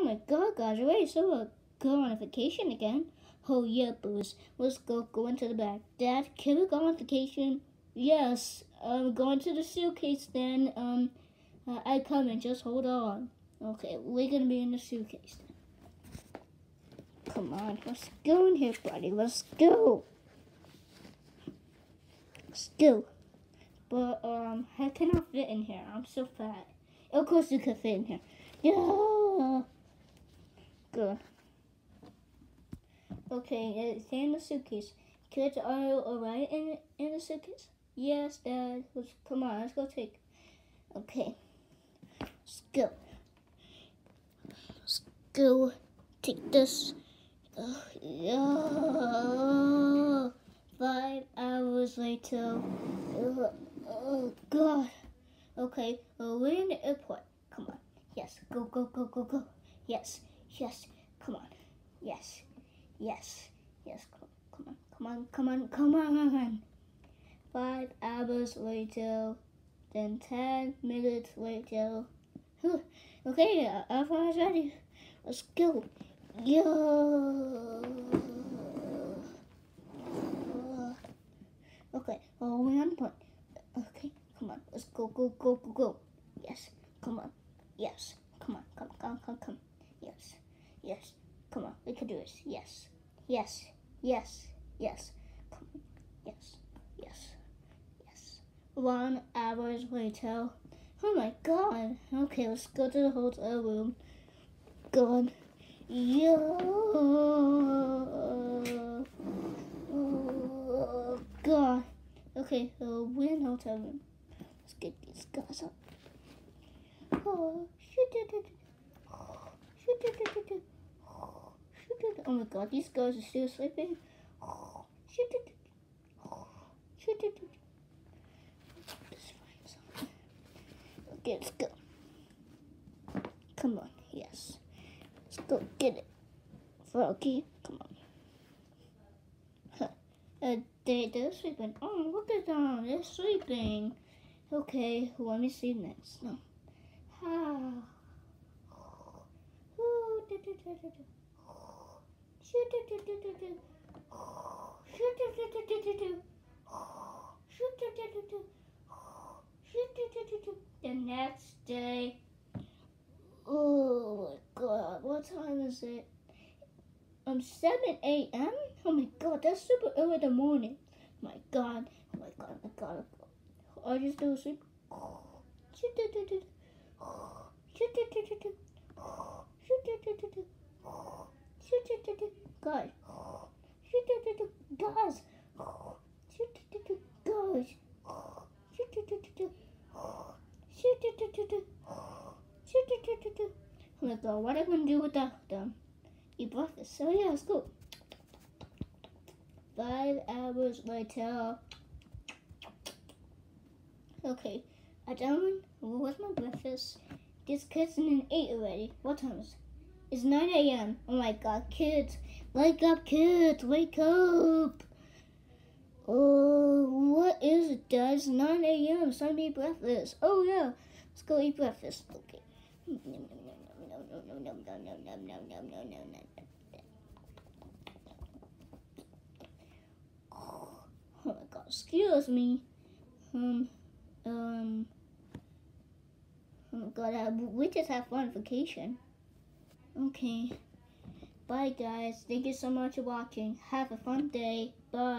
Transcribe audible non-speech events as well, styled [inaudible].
Oh my god, guys, we're ready so uh, go on a vacation again. Oh yeah, boys. Let's go go into the back. Dad, can we go on vacation? Yes. I'm going to the suitcase then. Um uh, I come and just hold on. Okay, we're gonna be in the suitcase then. Come on, let's go in here, buddy. Let's go. Let's go. But um I cannot fit in here. I'm so fat. Of course you can fit in here. Yeah. Okay, it's in the suitcase. Kids, are alright in in the suitcase? Yes, Dad. Let's, come on, let's go take. Okay. Let's go. Let's go take this. Yeah. Five hours later. Uh, oh, God. Okay, we're in the airport. Come on. Yes, go, go, go, go, go. Yes, yes, come on. Yes, yes, yes, come on, come on, come on, come on. Five hours later, then ten minutes later. Okay, everyone's ready. Let's go. Yeah. Uh, okay, oh, we're on point. Okay, come on, let's go, go, go, go, go. Yes, come on. Yes. Come on. Come, come, come, come. Yes. Yes. Come on. We can do this. Yes. Yes. Yes. Yes. Come on. Yes. Yes. Yes. One hours later. Oh my god. Okay, let's go to the hotel room. God. Yeah. Oh, God. Okay, so we're in hotel room. Let's get these guys up. Oh, oh oh my god, these guys are still sleeping. [gasps] [gasps] Okay, let's go. Come on, yes. Let's go get it. Froggy, come on. Uh, they, they're sleeping. Oh, look at them. They're sleeping. Okay, let me see next. No. [gasps] The next day. Oh my god, what time is it? Um, 7 a.m.? Oh my god, that's super early in the morning. My god, oh my god, oh my god. I just do sleep. Guys. Guys. Guys. Oh my god, what am I gonna do with that? Um, eat breakfast. So yeah, let's go. Five hours later. Okay, I done what's my breakfast? This kid's in 8 already. What time is it? It's 9 a.m. Oh my god, kids. Wake up, kids. Wake up. Oh, what is it? It's 9 a.m. Eat breakfast. Oh, yeah. Let's go eat breakfast. Okay. Oh my god, excuse me. Um, um, oh my god, we just have fun vacation. Okay. Bye guys. Thank you so much for watching. Have a fun day. Bye.